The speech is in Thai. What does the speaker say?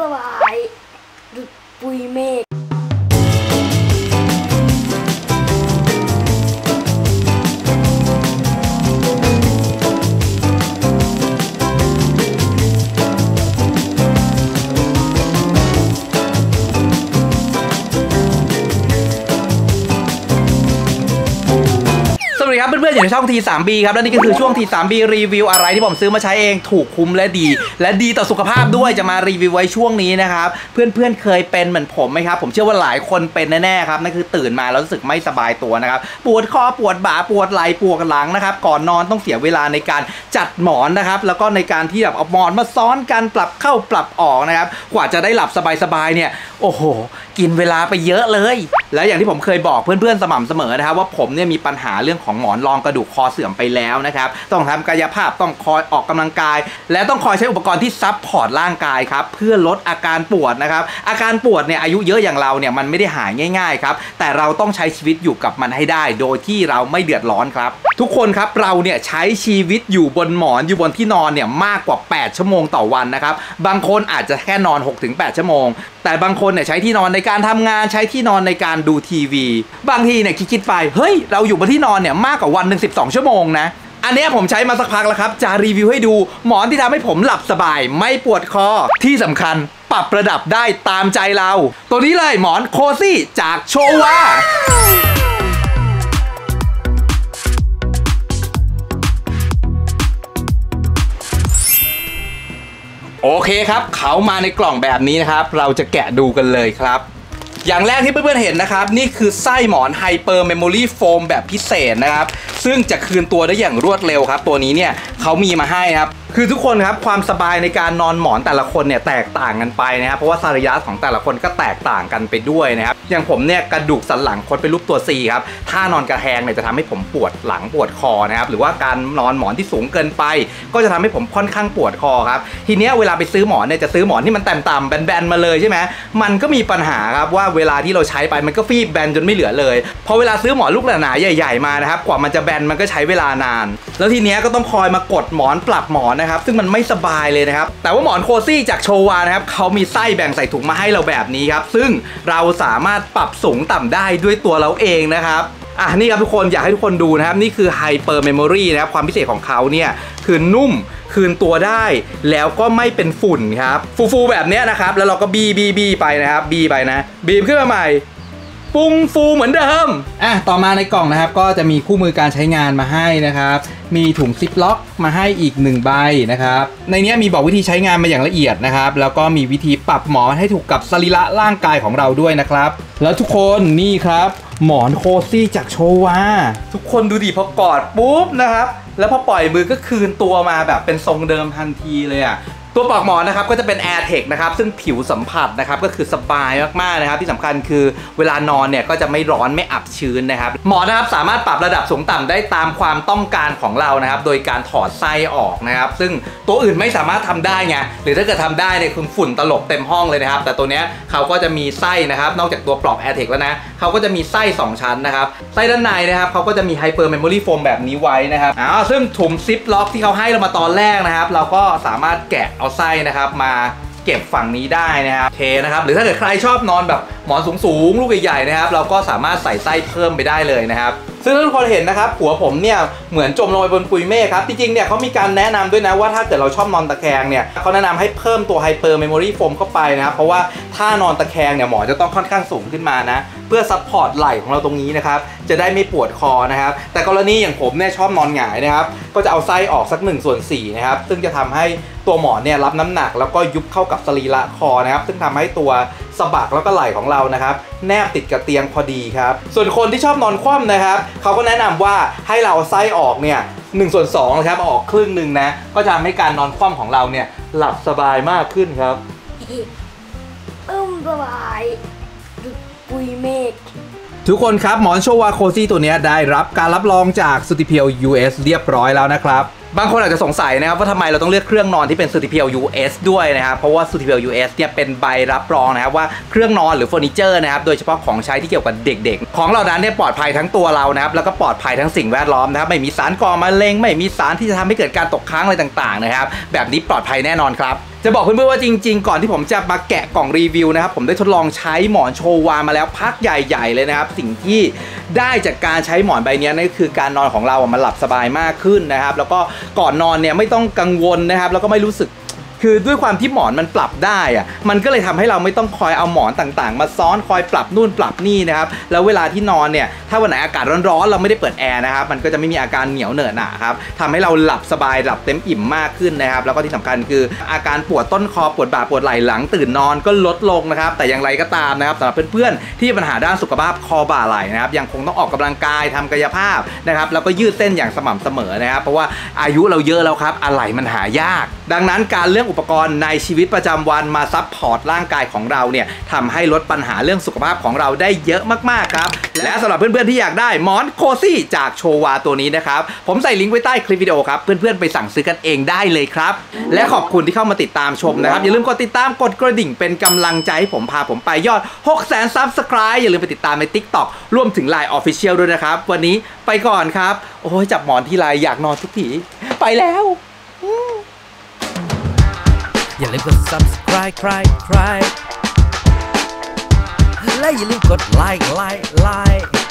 บายดุดปุยเมฆ พื่อนๆอยู่ในช่อง T3B ครับและนี่ก็คือช่วง T3B รีวิวอะไรที่ผมซื้อมาใช้เองถูกคุ้มและดี และดีต่อสุขภาพด้วยจะมารีวิวไว้ช่วงนี้นะครับ เพื่อนๆเคยเป็นเหมือนผมไหมครับ ผมเชื่อว่าหลายคนเป็นแน่ๆครับนั่นคือตื่นมาแล้วรู้สึกไม่สบายตัวนะครับปวดคอปวดบ่าปวดไหล่ปวดหลังนะครับก่อนนอนต้องเสียเวลาในการจัดหมอนนะครับแล้วก็ในการที่แบบเอาหมอนมาซ้อนกันปรับเข้าปรับออกนะครับกว่าจะได้หลับสบายๆเนี่ยโอ้โห กินเวลาไปเยอะเลยแล้วอย่างที่ผมเคยบอกเพื่อนๆสม่ำเสมอนะครับว่าผมเนี่ยมีปัญหาเรื่องของหมอนรองกระดูกคอเสื่อมไปแล้วนะครับต้องทำกายภาพต้องคอยออกกำลังกาย และต้องคอยใช้อุปกรณ์ที่ซับพอร์ตร่างกายครับเพื่อลดอาการปวดนะครับอาการปวดเนี่ยอายุเยอะอย่างเราเนี่ยมันไม่ได้หายง่ายๆครับแต่เราต้องใช้ชีวิตอยู่กับมันให้ได้ โดยที่เราไม่เดือดร้อนครับ ทุกคนครับเราเนี่ยใช้ชีวิตอยู่บนหมอนอยู่บนที่นอนเนี่ยมากกว่า 8 ชั่วโมงต่อวันนะครับบางคนอาจจะแค่นอน 6-8 ชั่วโมง แต่บางคนเนี่ยใช้ที่นอนในการทำงานใช้ที่นอนในการดูทีวี บางทีเนี่ยคิดๆไปเฮ้ยเราอยู่บนที่นอนเนี่ยมากกว่าวันหนึ่ง12 ชั่วโมงนะอันนี้ผมใช้มาสักพักแล้วครับ จะรีวิวให้ดูหมอนที่ทำให้ผมหลับสบาย ไม่ปวดคอ ที่สำคัญปรับระดับได้ตามใจเรา ตัวนี้เลยหมอนโคซี่จากโชวาโอเคครับ เขามาในกล่องแบบนี้นะครับ เราจะแกะดูกันเลยครับ อย่างแรกที่เพื่อนๆเห็นนะครับ นี่คือไส้หมอน hyper memory foam แบบพิเศษนะครับ ซึ่งจะคืนตัวได้อย่างรวดเร็วครับ ตัวนี้เนี่ยเขามีมาให้ครับ คือทุกคนครับความสบายในการนอนหมอนแต่ละคนเนี่ยแตกต่างกันไปนะครับ เพราะว่าสรีระของแต่ละคนก็แตกต่างกันไปด้วยนะครับ อย่างผมเนี่ยกระดูกสันหลังคดเป็นรูปตัว C ครับ ถ้านอนกระแทงเนี่ยจะทำให้ผมปวดหลังปวดคอนะครับ หรือว่าการนอนหมอนที่สูงเกินไป ก็จะทำให้ผมค่อนข้างปวดคอครับ ทีเนี้ยเวลาไปซื้อหมอนเนี่ยจะซื้อหมอนที่มันต่ำๆแบนๆมาเลยใช่ไหมมันก็มีปัญหาครับว่าเวลาที่เราใช้ไปมันก็ฟีบแบนจนไม่เหลือเลย พอเวลาซื้อหมอนลูกหนาๆใหญ่ ๆมานะครับกว่ามันจะแบนมันก็ใช้เวลานาน แล้วทีเนี้ยก็ต้องคอยมากดหมอนปรับหมอนนะครับ ซึ่งมันไม่สบายเลยนะครับ แต่ว่าหมอนโคซี่จากโชวานะครับเขามีไส้แบ่งใส่ถุงมาให้เราแบบนี้ครับ ซึ่งเราสามารถปรับสูงต่ำได้ด้วยตัวเราเองนะครับอะนี่ครับทุกคนอยากให้ทุกคนดูนะครับ นี่คือ Hyper Memory นะครับ ความพิเศษของเขาเนี่ย คือนุ่มคืนตัวได้แล้วก็ไม่เป็นฝุ่นครับ ฟูๆแบบเนี้ยนะครับ แล้วเราก็บีบีบีไปนะครับ บีไปนะ บีบขึ้นมาใหม่ ปุ้งฟูเหมือนเดิม อะต่อมาในกล่องนะครับ ก็จะมีคู่มือการใช้งานมาให้นะครับ มีถุงซิปล็อกมาให้อีก 1 ใบนะครับ ในเนี้ยมีบอกวิธีใช้งานมาอย่างละเอียดนะครับ แล้วก็มีวิธีปรับหมอนให้ถูกกับสรีระร่างกายของเราด้วยนะครับ แล้วทุกคนนี่ครับ หมอนโคซี่จากโชวาทุกคนดูดิพอกอดปุ๊บนะครับแล้วพอปล่อยมือก็คืนตัวมาแบบเป็นทรงเดิมทันทีเลยอะ ตัวปลอกหมอนนะครับก็จะเป็น Air t e c นะครับซึ่งผิวสัมผัสนะครับก็คือสบายมากๆนะครับ ที่สำคัญคือเวลานอนเนี่ยก็จะไม่ร้อนไม่อับชื้นนะครับหมอนนะครับสามารถปรับระดับสูงต่ำได้ตามความต้องการของเรานะครับ โดยการถอดไส้ออกนะครับ ซึ่งตัวอื่นไม่สามารถทำได้ไงหรือถ้าเกิดทำได้เนี่ยคือฝุ่นตลบเต็มห้องเลยนะครับ แต่ตัวเนี้ยเขาก็จะมีไส้นะครับ นอกจากตัวปลอก Air t e c แล้วนะเขาก็จะมีไส้ 2 ชั้นนะครับไส้ด้านในนะครับเขาก็จะมี Hyper Memory Foam แบบนี้ไว้นะครับอ้าวซึ่งถุงซิปล็อกที่เขาให้เรามาตอนแรกนะครับ เราก็สามารถแกะเอาไส้นะครับมาเก็บฝั่งนี้ได้นะครับเทนะครับ หรือถ้าเกิดใครชอบนอนแบบหมอนสูงๆ ลูกใหญ่ๆนะครับ เราก็สามารถใส่ไส้เพิ่มไปได้เลยนะครับ ซึ่งทุกคนเห็นนะครับหัวผมเนี่ยเหมือนจมลงไปบนปุยเมฆครับจริงๆเนี่ยเขามีการแนะนำด้วยนะว่าถ้าเกิดเราชอบนอนตะแคงเนี่ยเขาแนะนำให้เพิ่มตัว hyper memory foam เข้าไปนะครับเพราะว่าถ้านอนตะแคงเนี่ยหมอนจะต้องค่อนข้างสูงขึ้นมานะเพื่อ support ไหล่ของเราตรงนี้นะครับจะได้ไม่ปวดคอนะครับแต่กรณีอย่างผมเนี่ยชอบนอนหงายนะครับก็จะเอาไส้ออกสัก1ส่วน4นะครับซึ่งจะทำให้ตัวหมอนเนี่ยรับน้ำหนัก แล้วก็ยุบเข้ากับสรีระคอนะครับซึ่งทำให้ตัว สะบักแล้วก็ไหล่ของเรานะครับ แนบติดกับเตียงพอดีครับ ส่วนคนที่ชอบนอนคว่ำนะครับเขาก็แนะนำว่าให้เราเอาไส้ออกเนี่ย1ส่วน2นะครับเอาออกครึ่งหนึ่งนะก็จะทำให้การนอนคว่ำของเราเนี่ยหลับสบายมากขึ้นครับอืมสบายดุดปุยเมฆทุกคนครับหมอนโชวาโคซี่ตัวเนี้ยได้รับการรับรองจากสุติเพียว US เรียบร้อยแล้วนะครับ บางคนอาจจะสงสัยนะครับว่าทำไมเราต้องเลือกเครื่องนอนที่เป็น CertiPUR-US ด้วยนะครับเพราะว่า CertiPUR-US เนี่ยเป็นใบรับรองนะครับว่าเครื่องนอนหรือเฟอร์นิเจอร์นะครับโดยเฉพาะของใช้ที่เกี่ยวกับเด็กๆ ของเหล่านั้นเนี่ยปลอดภัยทั้งตัวเรานะครับแล้วก็ปลอดภัยทั้งสิ่งแวดล้อมนะครับไม่มีสารก่อมะเร็งไม่มีสารที่จะทำให้เกิดการตกค้างอะไรต่างๆนะครับแบบนี้ปลอดภัยแน่นอนครับจะบอกเพื่อนๆว่าจริงๆ ก่อนที่ผมจะมาแกะกล่องรีวิวนะครับผมได้ทดลองใช้หมอนโชวามาแล้วพักใหญ่ๆเลยนะครับ สิ่งที่ได้จากการใช้หมอนใบนี้นั่นก็คือการนอนของเราอะมันหลับสบายมากขึ้นนะครับ แล้วก็ก่อนนอนเนี่ยไม่ต้องกังวลนะครับ แล้วก็ไม่รู้สึก คือด้วยความที่หมอนมันปรับได้อะมันก็เลยทำให้เราไม่ต้องคอยเอาหมอนต่างๆ มาซ้อนคอยปรับนู่นปรับนี่นะครับแล้วเวลาที่นอนเนี่ยถ้าวันไหนอากาศร้อนๆเราไม่ได้เปิดแอร์นะครับมันก็จะไม่มีอาการเหนียวเหนอะหนะครับทำให้เราหลับสบายหลับเต็มอิ่มมากขึ้นนะครับแล้วก็ที่สำคัญคืออาการปวดต้นคอปวดบ่าปวดไหล่หลังตื่นนอนก็ลดลงนะครับแต่อย่างไรก็ตามนะครับสำหรับเพื่อนๆที่มีปัญหาด้านสุขภาพคอบ่าไหล่นะครับยังคงต้องออกกำลังกายทำกายภาพนะครับแล้วก็ยืดเส้นอย่างสม่ำเสมอนะครับเพราะว่าอายุเราเยอะแล้วครับอะไรมันหายาก ดังนั้นการเลือกอุปกรณ์ในชีวิตประจำวันมา support ร่างกายของเราเนี่ยทำให้ลดปัญหาเรื่องสุขภาพของเราได้เยอะมากๆครับ และสำหรับเพื่อนๆที่อยากได้หมอนโคซี่จากโชวาตัวนี้นะครับ ผมใส่ลิงก์ไว้ใต้คลิปวิดีโอครับ เพื่อนๆไปสั่งซื้อกันเองได้เลยครับ และขอบคุณที่เข้ามาติดตามชมนะครับ อย่าลืมกดติดตามกดกระดิ่งเป็นกำลังใจให้ผมพาผมไปยอด 6 0 0 0 0 Subscribe อย่าลืมไปติดตามใน TikTok รวมถึง Line Official ด้วยนะครับ วันนี้ไปก่อนครับ โอ้ยจับหมอนที่ไรอยากนอนทุกทีไปแล้ว อย่าลืมกด subscribe ใครใครและอย่าลืมกดไลค์ไลค์ไลค์